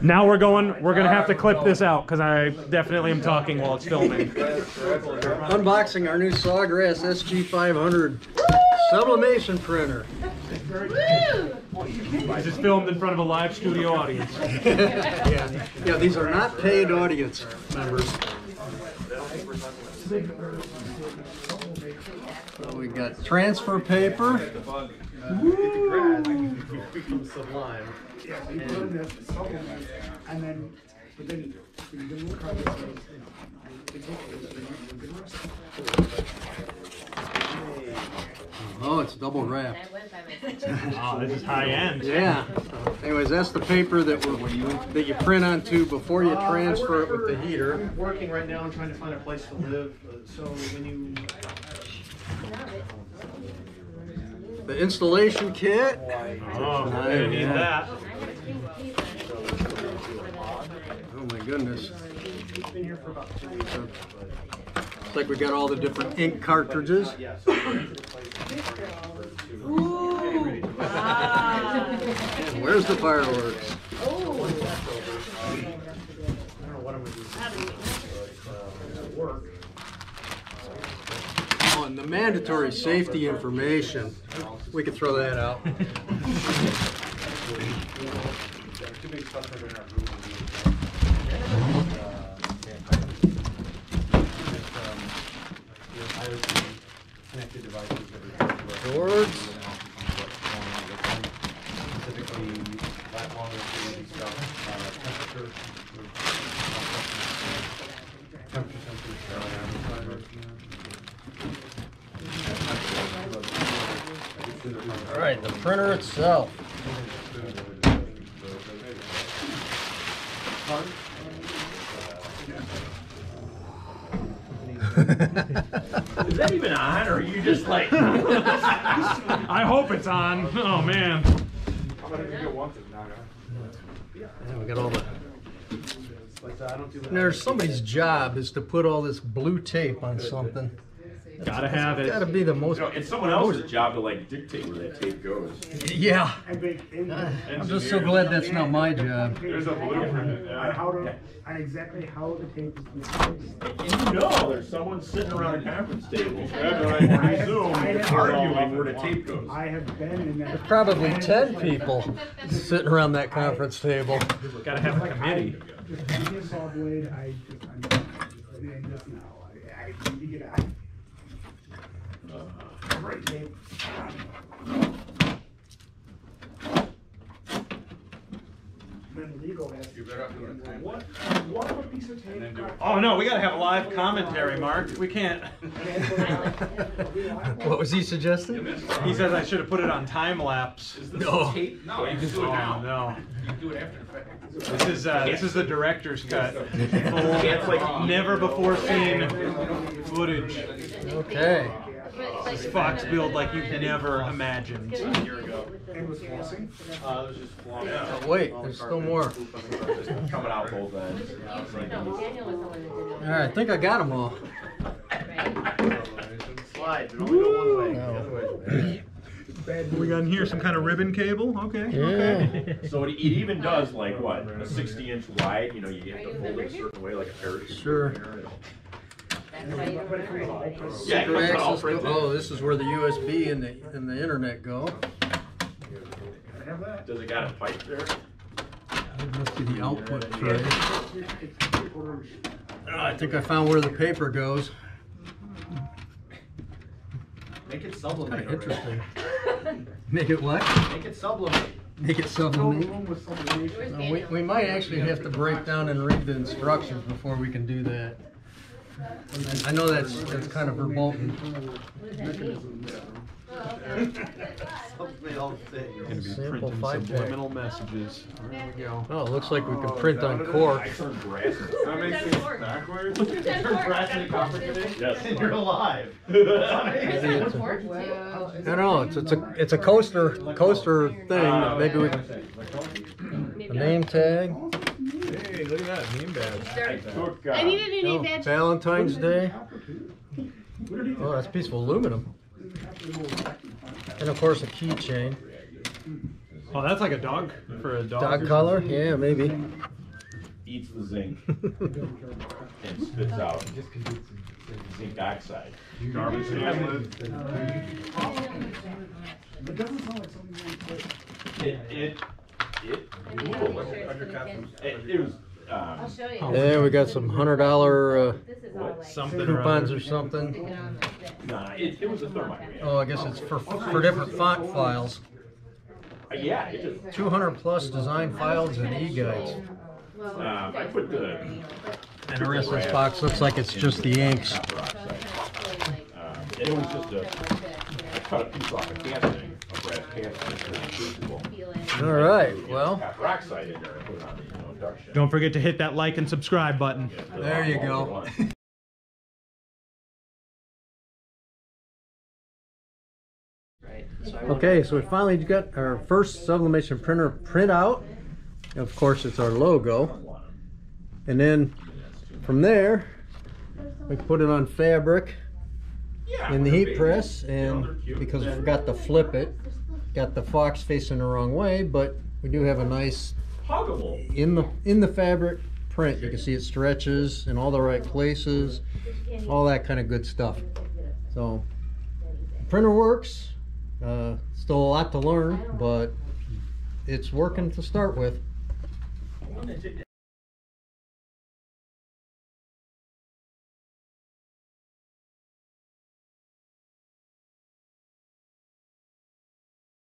Now we're going. We're gonna have to clip this out because I definitely am talking while it's filming. Unboxing our new Sawgrass SG500 sublimation printer. I just filmed in front of a live studio audience. yeah, yeah. These are not paid audience members. So we got transfer paper. Sublime. Yeah, so you put in this supplement, and then, but then, when you look at this, you know, they take this, and you can rest. Oh, it's double wrapped. Oh, this is high end. Yeah. Anyways, that's the paper that we that you print onto before you transfer it with the heater. I'm working right now and trying to find a place to live, uh, so when you, The installation kit. Oh, I need that. Oh my goodness. it's been here for about two weeks. Looks like we got all the different ink cartridges. Yes. And where's the fireworks? I don't know what I'm gonna do. Oh, and the mandatory safety information. We could throw that out. Too big stuff in our room. Connected devices that are. Cords. Specifically, that long range stuff, uh, temperature. Temperature sensors. All right, the printer itself. Is that even on, or are you just like? I hope it's on. Oh man. Yeah, we got all the. But I don't do. And there's somebody's job is to put all this blue tape on something. Gotta have it. Got to be the most. You know, it's someone else's job to like dictate where that tape goes. Yeah. I think in the- I'm just so glad that's not my job. There's a blueprint. On how to, on exactly how the tape is placed. And you know, there's someone sitting around a conference table, I have- Zoom, arguing where the tape goes. I have been in that. Probably 10 people sitting around that conference table. Gotta have a committee. Just give me a saw blade, I just, I'm, and just now, I, I need to get out. Right tape. Then legal has to. What, what a piece of tape? Oh no, we gotta have live commentary, Mark. We can't. What was he suggesting? He says I should have put it on time lapse. No. No, you can do it Oh now. no. You can do it after the fact. This is uh, this is the director's cut. It's like- Never before seen footage. Okay. This Fox.Build like you've never imagined. And was flossing. Uh, there's just flaw- yeah. Oh, wait, there's still more. Coming out both ends. All right, I think I got them all. Slide, only go one way. The other way. Bad We got in here some kind of ribbon cable. Okay. Okay. So it, it even does like what, a sixty inch wide, you know, you have to fold it a certain way like a parachute. Sure. But if we all press- Yeah, it all Access go- printed. Oh, this is where the USB and the, and the internet go. I have that. Does it got a pipe there? That must be the output tray. It's. Oh, I think I found where the paper goes. Make it Kind sublimate. of interesting. Make it what? Make it sublimate. Make it Fill sublimate. room with sublimation. Uh, We, we might actually have to break down and read the instructions before we can do that. I- I know that's, that's kind of verboten. Sublimate all the things. Gonna be Sample printing five pack. subliminal messages. There we go. Oh, it looks like we can print on cork. I. That makes things backwards. You're pressing the conference? Yes. And you're alive. I don't know, it's, it's a, it's a coaster, coaster thing, that maybe we, can, a name tag. Hey, look at that name badge. I took, uh, I needed a Oh, name badge. Valentine's Day. Oh, that's a piece of aluminum. And of course, a keychain. Oh, that's like a dog for a dog. Dog collar? Yeah, maybe. Eats the zinc and spits out zinc oxide. Garbage can. It doesn't sound like something you want to put. It, it, it, Google it. It, it was, um, I'll show you. Yeah, we got some hundred dollar uh, This is all like. Something or coupons other. or something. Stick on like this. nah, it, it was a thermite reactor. Oh, I guess it's for, for different font files. Uh, Yeah, it just, Two hundred plus design files and e-guides. Well, um, I put the And the rest of this box looks like it's just the inks. copper oxide. Um, and it was just a, I cut a piece off a casting, a brass casting, it's very crucible. All right, well, Copper oxide in there and put it on the, you know, induction. Don't forget to hit that like and subscribe button. there you go. Okay, so we finally got our first sublimation printer printout. Of course, it's our logo. And then from there, we put it on fabric in the heat press and because we forgot to flip it, got the fox facing the wrong way, but we do have a nice Huggable. in the in the fabric print. You can see it stretches in all the right places, all that kind of good stuff. So printer works. Uh, still a lot to learn, but it's working to start with.